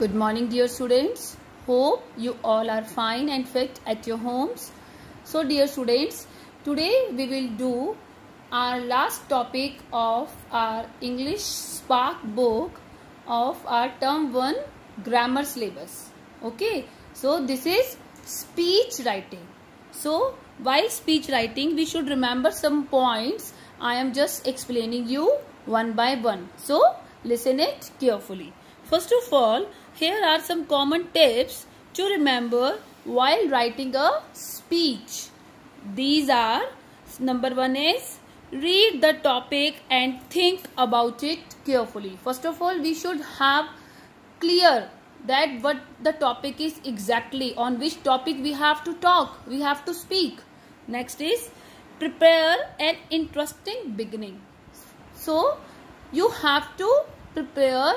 Good morning, dear students. Hope you all are fine and fit at your homes. So, dear students, today we will do our last topic of our English Spark book of our term 1 grammar syllabus. Okay, so this is speech writing. So, while speech writing, we should remember some points. I am just explaining you one by one. So, listen it carefully. First of all, here are some common tips to remember while writing a speech. These are number one is read the topic and think about it carefully. First of all, we should have clear that what the topic is exactly on which topic we have to talk, we have to speak. Next is prepare an interesting beginning. So, you have to prepare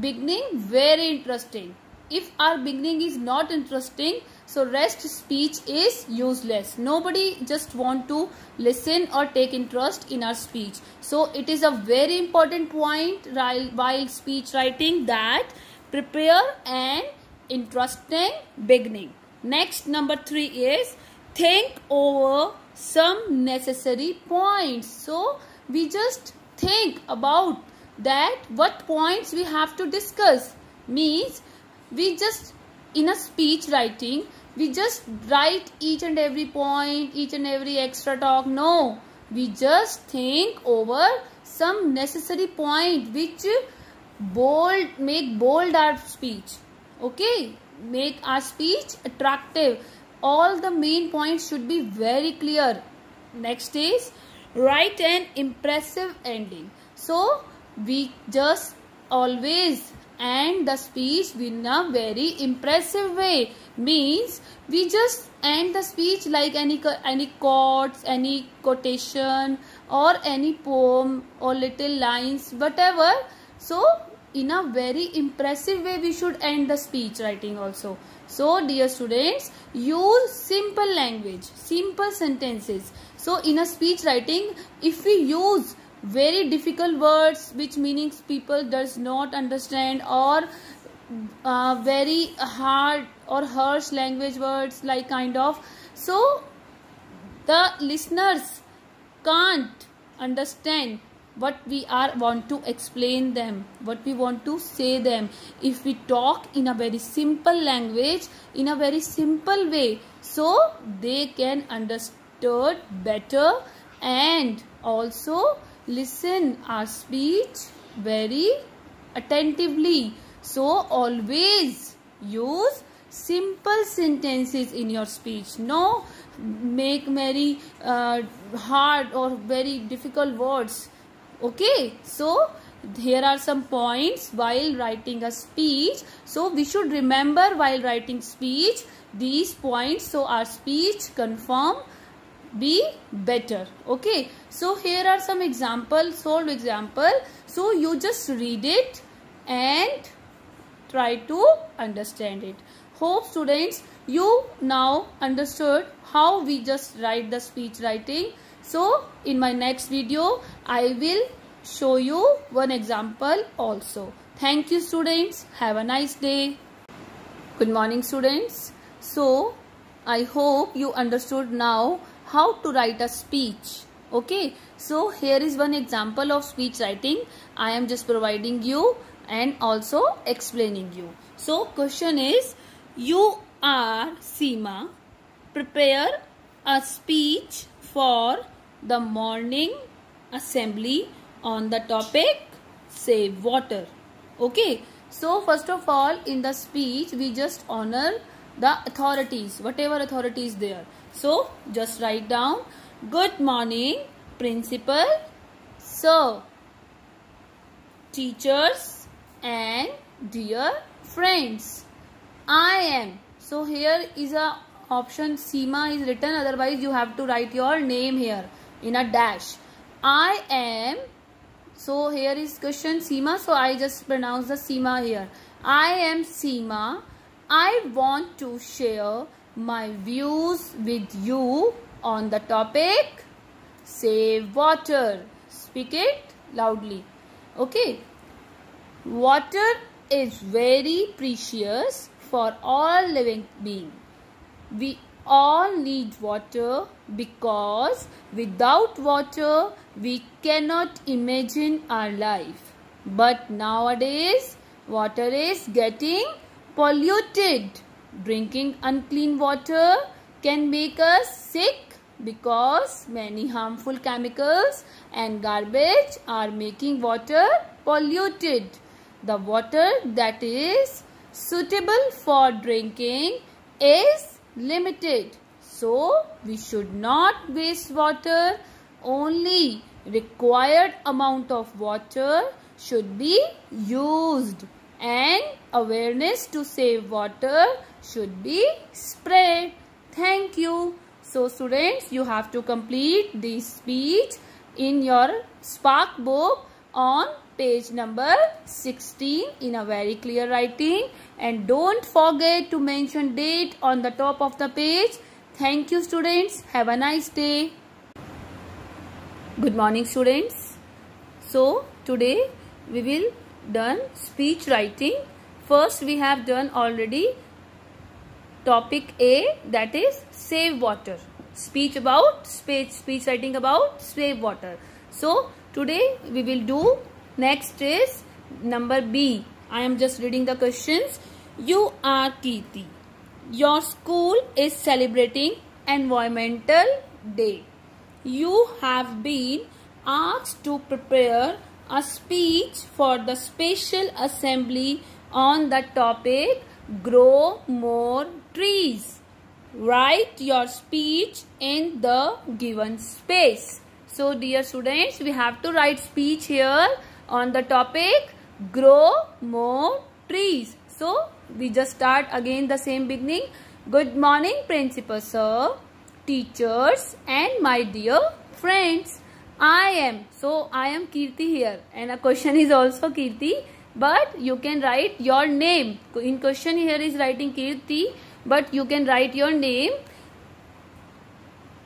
beginning very interesting. If our beginning is not interesting so rest speech is useless. Nobody just want to listen or take interest in our speech. So it is a very important point while speech writing that prepare an interesting beginning. Next number 3 is think over some necessary points. So we just think about that what points we have to discuss means we just in a speech writing we just write each and every point each and every extra talk. No we just think over some necessary point which bold make bold our speech. Okay? Make our speech attractive. All the main points should be very clear. Next is write an impressive ending. So we just always end the speech in a very impressive way. Means we just end the speech like any any quotes any quotation or any poem or little lines whatever. So in a very impressive way we should end the speech writing also. So dear students use simple language simple sentences. So in a speech writing if we use very difficult words which meanings people does not understand or uh, very hard or harsh language words like kind of. So the listeners can't understand what we are want to explain them what we want to say them. If we talk in a very simple language in a very simple way so they can understood better and also listen our speech very attentively. So always use simple sentences in your speech. No make very uh, hard or very difficult words. Okay? So here are some points while writing a speech. So we should remember while writing speech these points so our speech confirm be better. Okay? So here are some examples solved example. So you just read it and try to understand it. Hope students you now understood how we just write the speech writing. So in my next video i will show you one example also. Thank you students. Have a nice day. Good morning students. So i hope you understood now how to write a speech. Okay? So here is one example of speech writing. I am just providing you and also explaining you. So question is you are Seema prepare a speech for the morning assembly on the topic save water. Okay? So first of all in the speech we just honor the authorities whatever authorities there so just write down good morning principal, sir, teachers and dear friends. I am. So here is a option Seema is written otherwise you have to write your name here in a dash. I am. So here is question Seema. So I just pronounce the Seema here. I am Seema. I want to share my views with you on the topic save water speak it loudly okay water is very precious for all living being. We all need water because without water we cannot imagine our life. But nowadays water is getting polluted. Drinking unclean water can make us sick because many harmful chemicals and garbage are making water polluted. The water that is suitable for drinking is limited. So, we should not waste water. Only required amount of water should be used and awareness to save water should be spread. Thank you. So students, you have to complete this speech in your Spark book on page number 16 in a very clear writing and don't forget to mention date on the top of the page. Thank you students. Have a nice day. Good morning students. So today we will done speech writing. First we have done already topic A that is save water. Speech about speech, speech writing about save water. So today we will do next is number B. I am just reading the questions. You are Kirti. Your school is celebrating Environmental Day. You have been asked to prepare a speech for the special assembly on the topic grow more trees. Write your speech in the given space. So dear students, we have to write speech here on the topic grow more trees. So we just start again the same beginning. Good morning principal sir, teachers and my dear friends. I am. So I am Kirti here and a question is also Kirti but you can write your name. In question here is writing Kirti but you can write your name.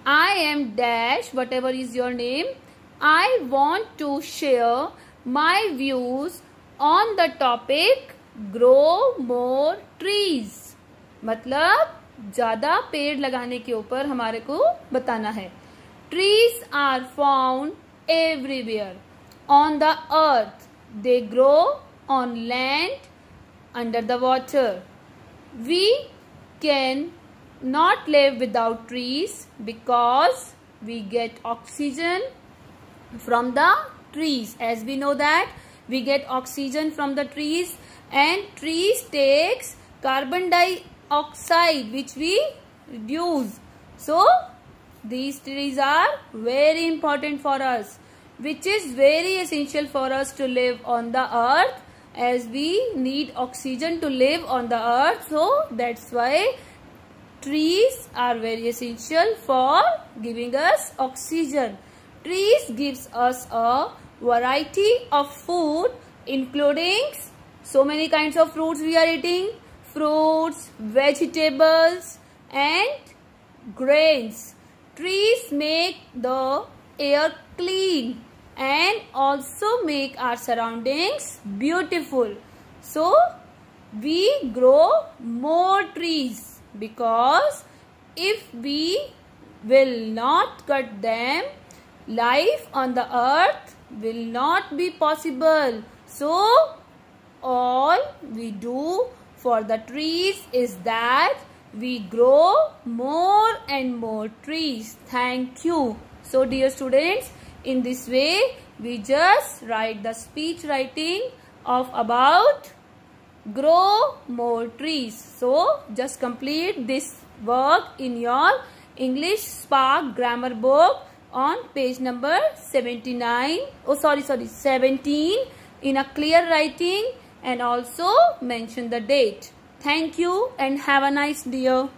I am dash whatever is your name. I want to share my views on the topic grow more trees. मतलब ज़्यादा पेड़ लगाने के ऊपर हमारे को बताना है Trees are found everywhere on the earth. They grow on land, under the water. We can not live without trees because we get oxygen from the trees. As we know that we get oxygen from the trees and trees takes carbon dioxide which we reduce. So these trees are very important for us which is very essential for us to live on the earth as we need oxygen to live on the earth. So that's why trees are very essential for giving us oxygen. Trees gives us a variety of food including so many kinds of fruits we are eating. Fruits vegetables and grains. Trees make the air clean and also make our surroundings beautiful. So, we grow more trees because if we will not cut them, life on the earth will not be possible. So, all we do for the trees is that we grow more and more trees. Thank you. So dear students, in this way we just write the speech writing of about grow more trees. So just complete this work in your English Spark grammar book on page number 79. Oh sorry sorry 17 in a clear writing and also mention the date. Thank you and have a nice day.